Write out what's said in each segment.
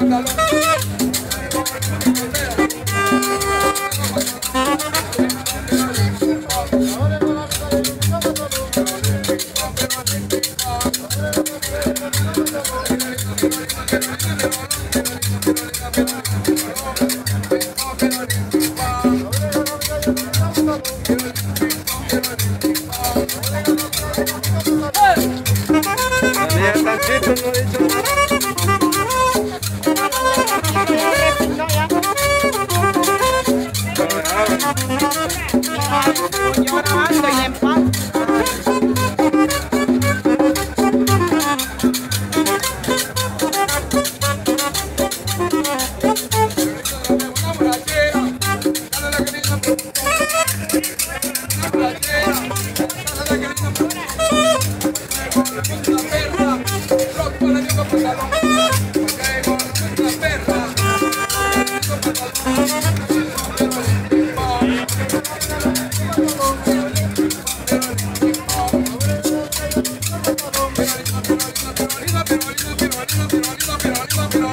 Hey! y en paz.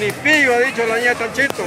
Ni pío, ha dicho la niña Tanchito.